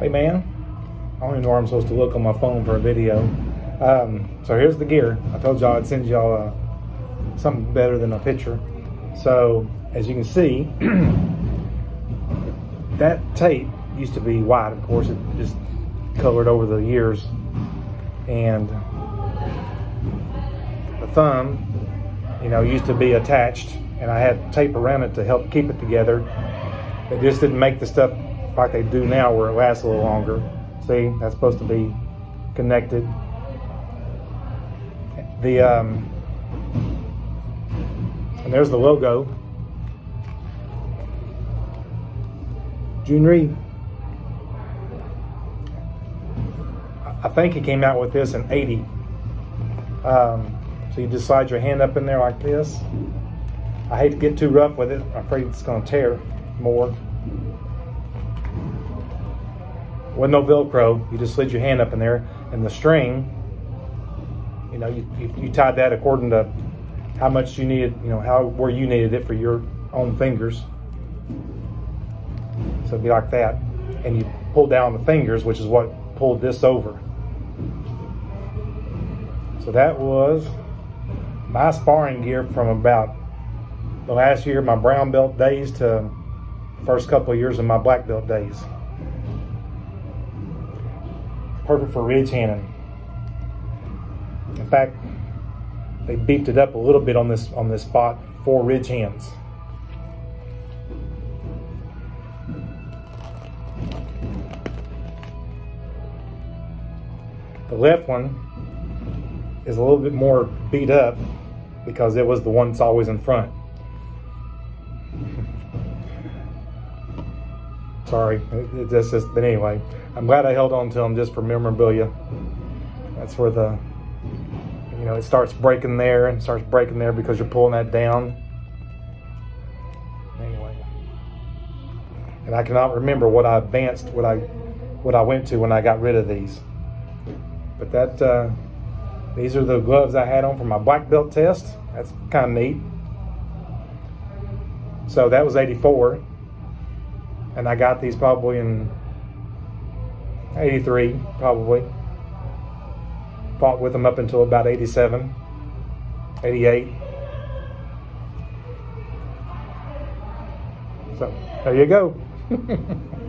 Hey man, I don't even know where I'm supposed to look on my phone for a video. Um, so here's the gear. I told y'all I'd send y'all uh, something better than a picture. So as you can see, that tape used to be white. Of course, it just colored over the years. And the thumb, you know, used to be attached and I had tape around it to help keep it together. It just didn't make the stuff like they do now where it lasts a little longer. See, that's supposed to be connected. The um, and there's the logo. Jhoon Rhee. I think he came out with this in 80. Um, so you just slide your hand up in there like this. I hate to get too rough with it. I'm afraid it's going to tear more. With no Velcro, you just slid your hand up in there, and the string, you know, you, you, you tied that according to how much you needed, you know, how where you needed it for your own fingers. So it'd be like that, and you pull down the fingers, which is what pulled this over. So that was my sparring gear from about the last year my brown belt days to first couple of years of my black belt days. Perfect for ridge handing. In fact, they beefed it up a little bit on this on this spot for ridge hands. The left one is a little bit more beat up because it was the one that's always in front. Sorry, it's just, but anyway, I'm glad I held on to them just for memorabilia. That's where the, you know, it starts breaking there and starts breaking there because you're pulling that down. Anyway, and I cannot remember what I advanced, what I, what I went to when I got rid of these. But that, uh, these are the gloves I had on for my black belt test. That's kind of neat. So that was 84 and I got these probably in 83 probably fought with them up until about 87 88 so there you go.